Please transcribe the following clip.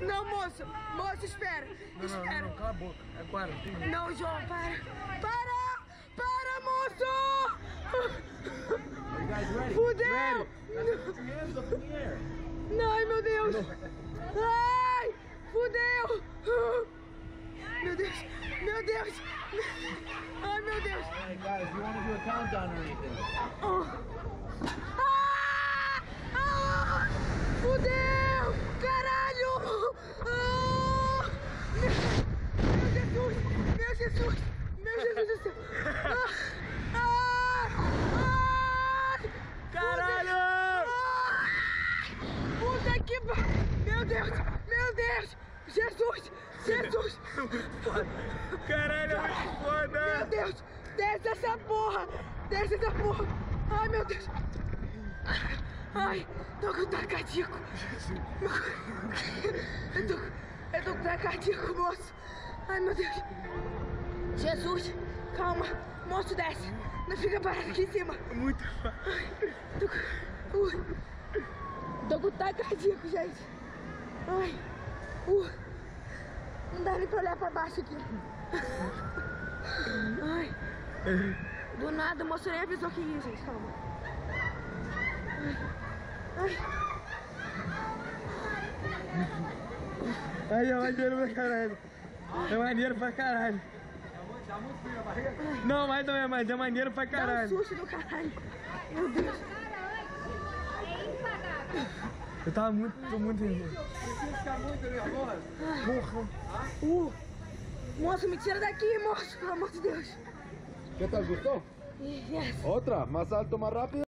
Não, moço. Moço, espera. Não, espera. não, não, cala a boca. Tem... Não, João, para. Para! Para, moço! Fudeu! Ai, meu Deus! Ai! Fudeu! Meu Deus! Meu Deus! Ai, meu Deus! Hey guys, you want to do a countdown or anything? Ah! Ah! Fudeu! Caralho! Ah! Meu Jesus! Meu Jesus! Meu Jesus do céu! Ah! Ah! Ai! Caralho! Ah! Que. Meu Deus! Meu Deus! Jesus! Jesus! Caralho, é muito Meu foda! Deus! Desce essa porra! Desce essa porra! Ai, meu Deus! Ai, tô com cardíaco! Eu tô, eu tô com cardíaco, moço! Ai, meu Deus! Jesus! Calma! Moço, desce! Não fica parado aqui em cima! Muito foda. Tô com... Tô com ataque cardíaco, gente! Ai! Uh, não dá nem pra olhar pra baixo aqui! Ai! Do nada, o moço nem avisou que ia, gente. Calma. Ai. Aí é maneiro pra caralho. É maneiro pra caralho. Dá muito frio na barriga? Não, mas não é, mas é maneiro pra Dá um caralho. susto do caralho. Meu Deus. Eu tava muito, tô muito nervoso. Precisa ficar muito nervoso? Porra. Uh. Moço, me tira daqui, moço. Pelo amor de Deus. ¿Qué tal? ¿Gustó? Yes. Otra, más alto, más rápido.